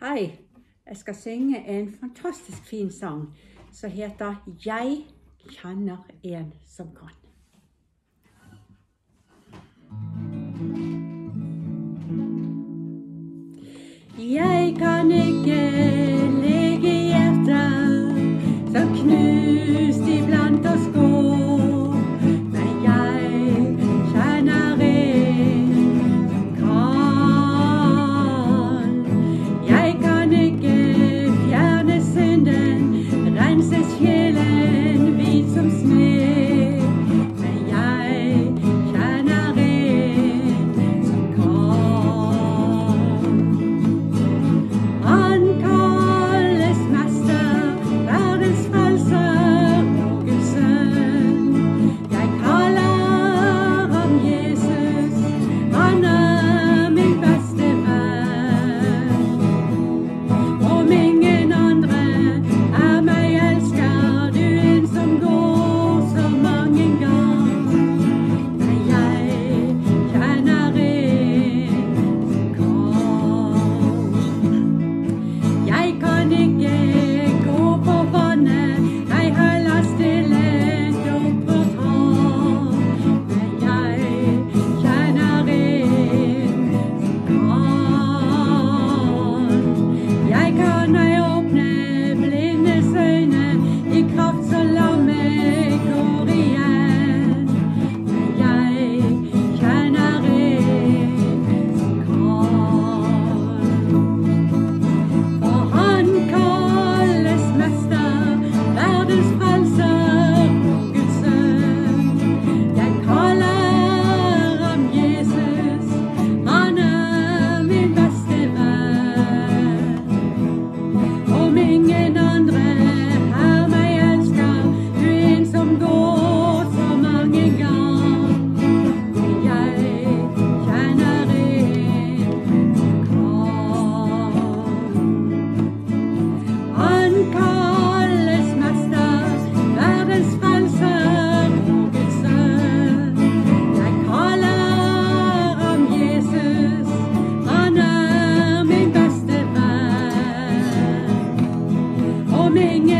Hei. Jeg skal synge en fantastisk fin sang som heter 'Jeg kjenner en som kan'. Jeg kan ikke coming in.